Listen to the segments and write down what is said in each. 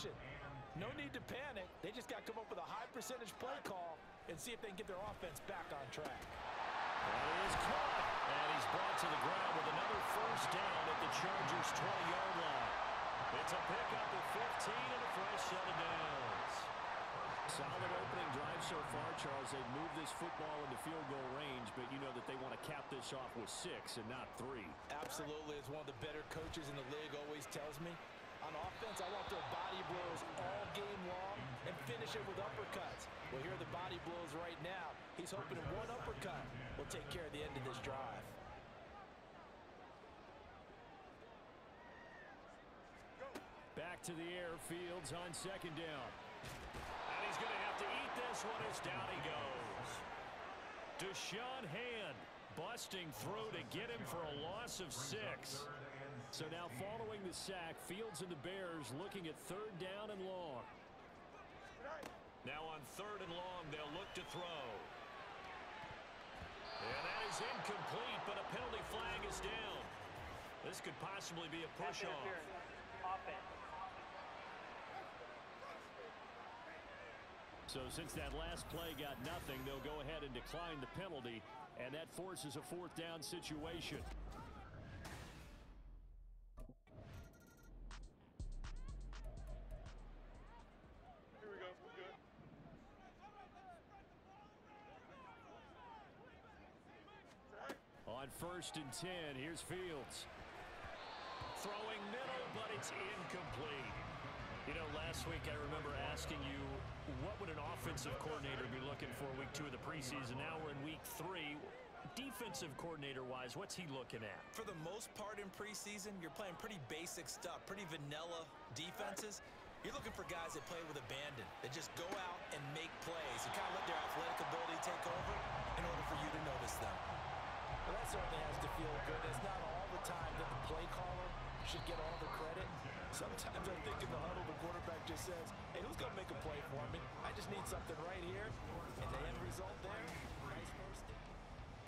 situation. No need to panic. They just got to come up with a high percentage play call and see if they can get their offense back on track. That is caught. And he's brought to the ground with another first down at the Chargers' 20-yard line. It's a pickup of 15 and a fresh set of downs. Solid opening drive so far, Charles. They've moved this football into field goal range, but you know that they want to cap this off with six and not three. Absolutely. As one of the better coaches in the league always tells me, on offense, I want their body blows all game long and finish it with uppercuts. Well, here are the body blows right now. He's hoping one uppercut will take care of the end of this drive. Back to the air, Fields on second down. And he's going to have to eat this one as down he goes. Da'Shawn Hand busting through to get him for a loss of six. So now following the sack, Fields and the Bears looking at third down and long. Now on third and long, they'll look to throw. And that is incomplete, but a penalty flag is down. This could possibly be a push-off. Offense. So since that last play got nothing, they'll go ahead and decline the penalty, and that forces a fourth down situation. First and 10, here's Fields. Throwing middle, but it's incomplete. You know, last week I remember asking you, what would an offensive coordinator be looking for week two of the preseason? Now we're in week three. Defensive coordinator-wise, what's he looking at? For the most part in preseason, you're playing pretty basic stuff, pretty vanilla defenses. You're looking for guys that play with abandon, that just go out and make plays and kind of let their athletic ability take over in order for you to notice them. That certainly has to feel good. It's not all the time that the play caller should get all the credit. Sometimes I think in the huddle, the quarterback just says, hey, who's going to make a play for me? I just need something right here. And the end result there, nice first down.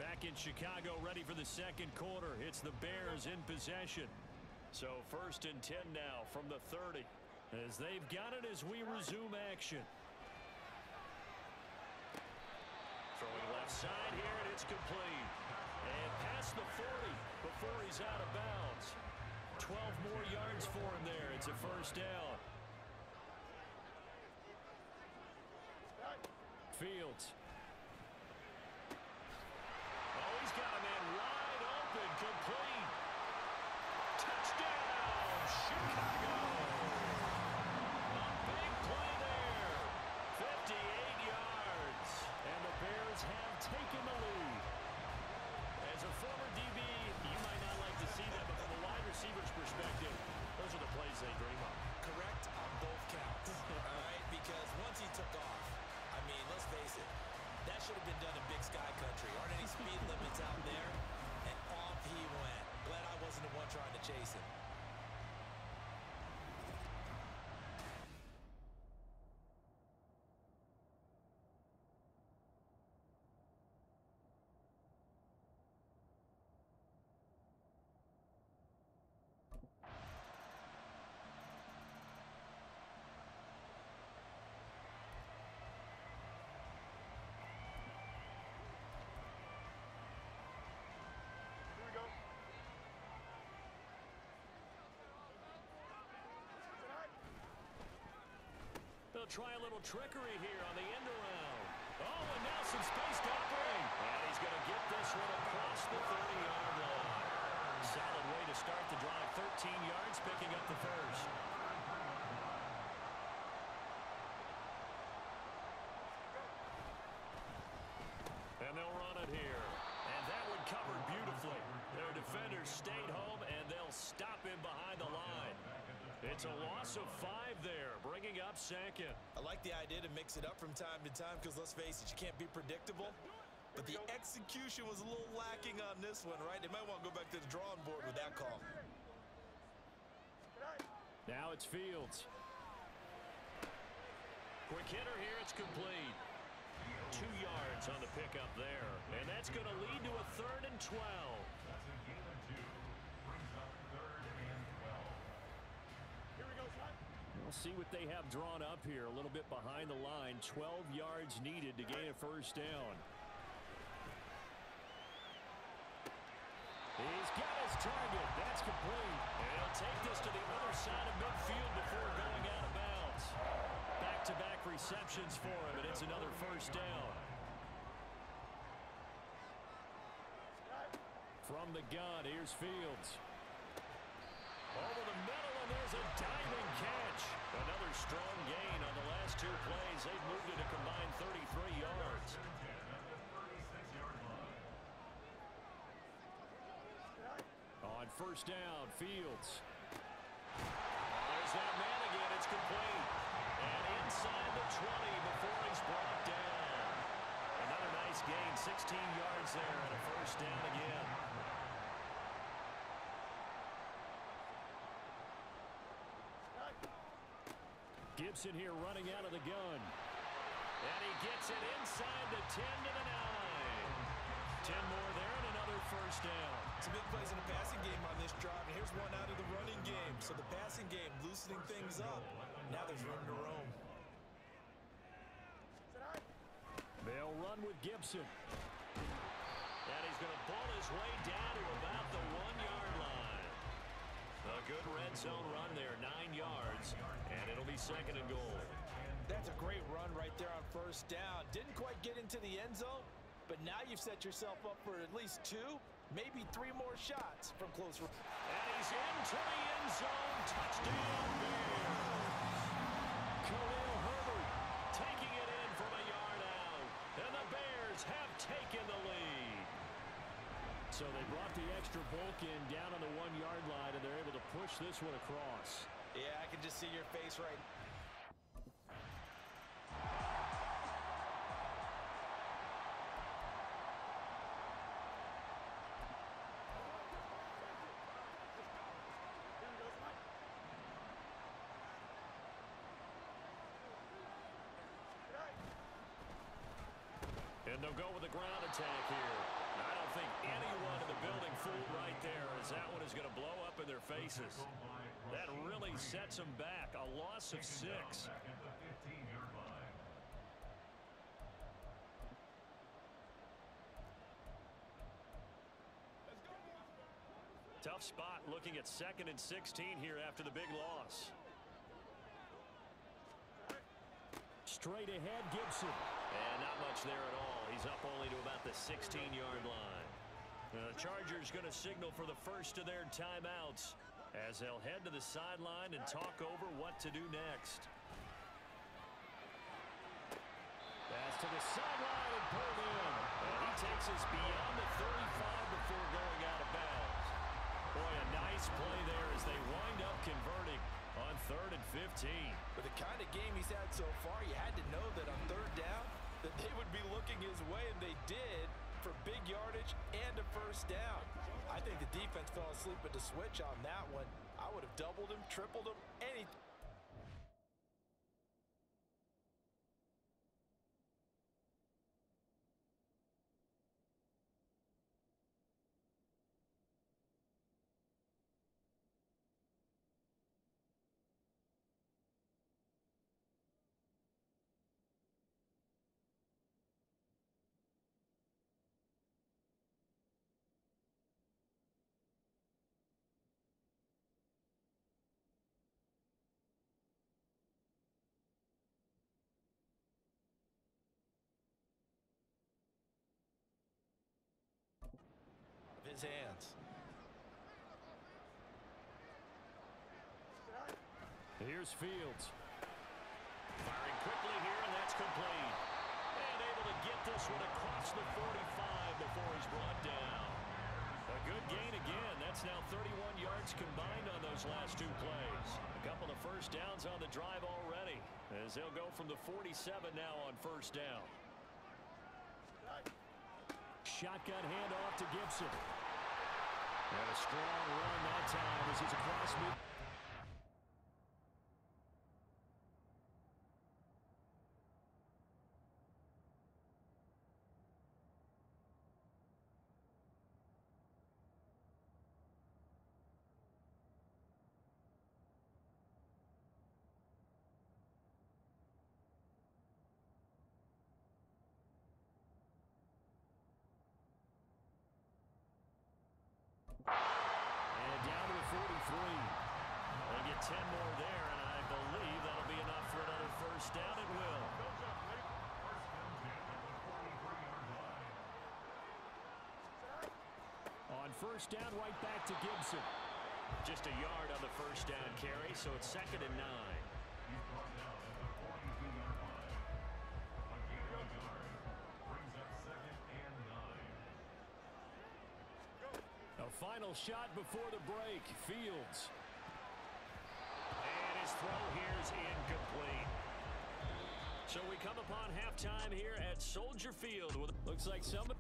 Back in Chicago, ready for the second quarter. It's the Bears in possession. So first and 10 now from the 30. As they've got it as we resume action. Throwing left side here, and it's complete. Past the 40 before he's out of bounds. 12 more yards for him there. It's a first down. Fields. Those are They'll try a little trickery here on the end around. Oh, and now some space to operate. And he's going to get this one across the 30-yard line. Solid way to start the drive. 13 yards, picking up the first. And they'll run it here. And that one covered beautifully. Their defenders stayed home, and they'll stop him behind. It's a loss of five there, bringing up second. I like the idea to mix it up from time to time because, let's face it, you can't be predictable. But the execution was a little lacking on this one, right? They might want to go back to the drawing board with that call. Now it's Fields. Quick hitter here, it's complete. Two yards on the pickup there. And that's going to lead to a third and 12. That's a gain of two. Brings up third and 12. Here we go, son. We'll see what they have drawn up here. A little bit behind the line. 12 yards needed to gain a first down. He's got his target. That's complete. And he'll take this to the other side of midfield before going out of bounds. Back-to-back -back receptions for him, and it's another first down. From the gun, here's Fields. A diving catch. Another strong gain on the last two plays. They've moved it a combined 33 yards. On first down, Fields. There's that man again. It's complete. And inside the 20 before he's brought down. Another nice gain, 16 yards there, and a first down again. Gibson here running out of the gun. And he gets it inside the 10 to the 9. 10 more there and another first down. Some big plays in the passing game on this drive, and here's one out of the running game. So the passing game loosening things up. Now there's room to roam. They'll run with Gibson. And he's going to pull his way down to about the one-yard line. A good red zone run there, nine yards, and it'll be second and goal. That's a great run right there on first down. Didn't quite get into the end zone, but now you've set yourself up for at least two, maybe three more shots from close range. And he's into the end zone. Touchdown, Bears. Khalil Herbert taking it in from a yard out. And the Bears have taken the lead. So they brought the extra bulk in down on the one-yard line, and they're able to push this one across. Yeah, I can just see your face right And they'll go with a ground attack here. Anyone in the building fooled right there as that one is going to blow up in their faces. That really sets them back. A loss of six. Tough spot looking at second and 16 here after the big loss. Straight ahead, Gibson. And not much there at all. He's up only to about the 16-yard line. The Chargers going to signal for the first of their timeouts as they'll head to the sideline and talk over what to do next. Pass to the sideline and pulled in. And he takes us beyond the 35 before going out of bounds. Boy, a nice play there as they wind up converting on third and 15. With the kind of game he's had so far, you had to know that on third down, that they would be looking his way, and they did for big yardage and a first down. I think the defense fell asleep at the switch on that one. I would have doubled him, tripled him, anything. His hands. Here's Fields. Firing quickly here, and that's complete. And able to get this one across the 45 before he's brought down. A good gain again. That's now 31 yards combined on those last two plays. A couple of first downs on the drive already as they'll go from the 47 now on first down. Shotgun handoff to Gibson. And a strong run that time as he's across mid. And down to the 43. They get 10 more there, and I believe that'll be enough for another first down. It will. On first down, right back to Gibson. Just a yard on the first down carry, so it's second and nine. Final shot before the break. Fields. And his throw here is incomplete. So we come upon halftime here at Soldier Field. Looks like somebody...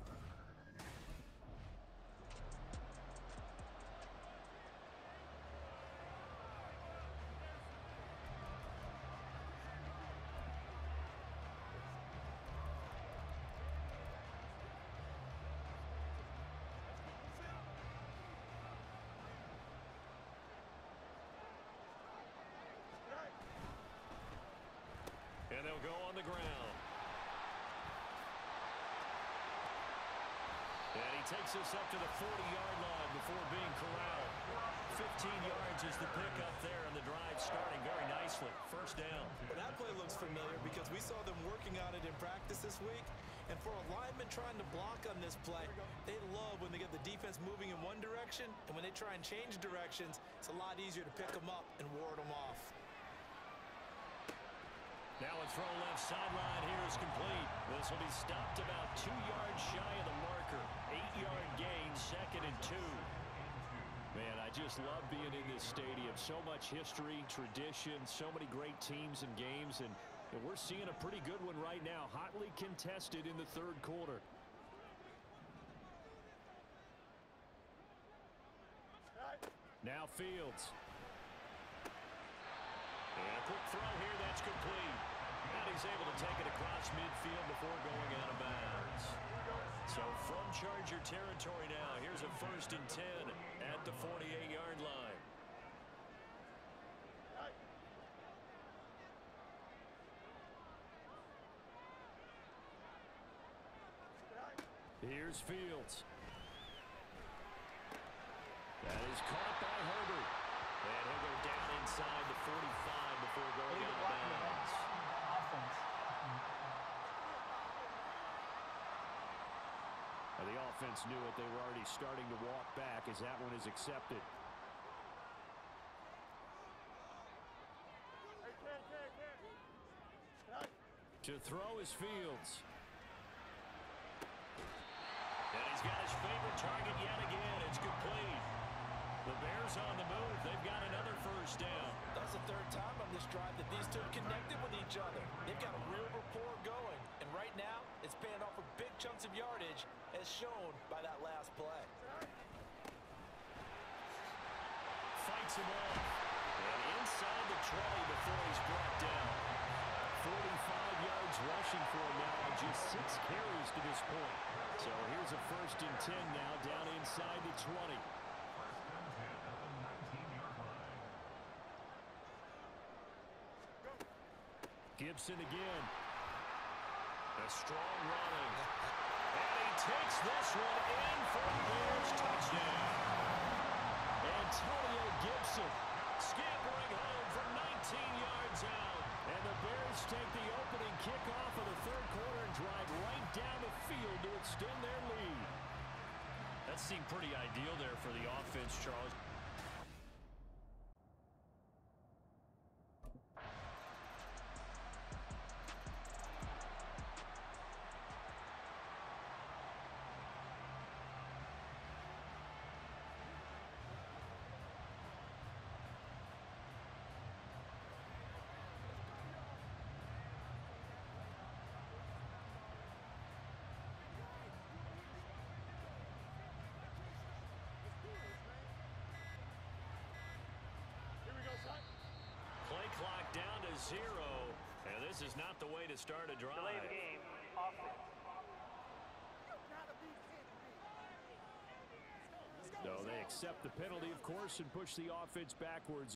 And they'll go on the ground. And he takes us up to the 40-yard line before being corralled. 15 yards is the pickup there, and the drive starting very nicely. First down. That play looks familiar because we saw them working on it in practice this week. And for a lineman trying to block on this play, they love when they get the defense moving in one direction. And when they try and change directions, it's a lot easier to pick them up and ward them off. Now a throw left sideline here is complete. This will be stopped about two yards shy of the marker. Eight-yard gain, second and two. Man, I just love being in this stadium. So much history, tradition, so many great teams and games, and, and we're seeing a pretty good one right now. Hotly contested in the third quarter. Now Fields. And a quick throw here, that's complete. And he's able to take it across midfield before going out of bounds. So from Charger territory now, here's a first and 10 at the 48-yard line. Here's Fields. That is caught by Herbert. And he'll go down inside the 45 before going out of bounds. Now, the offense knew it. They were already starting to walk back as that one is accepted. To throw is Fields. And he's got his favorite target yet again. It's complete. The Bears on the move. They've got another first down. That's the third time on this drive that these two have connected with each other. They've got a real rapport going. And right now, it's paying off with big chunks of yardage, as shown by that last play. Fights him off. And inside the 20 before he's brought down. 45 yards rushing for him now on just six carries to this point. So here's a first and 10 now down inside the 20. Gibson again. A strong running. And he takes this one in for a Bears touchdown. Antonio Gibson scampering home from 19 yards out. And the Bears take the opening kickoff of the third quarter and drive right down the field to extend their lead. That seemed pretty ideal there for the offense, Charles. To zero. And this is not the way to start a drive. Delay of game. Offense. No, they accept the penalty, of course, and push the offense backwards.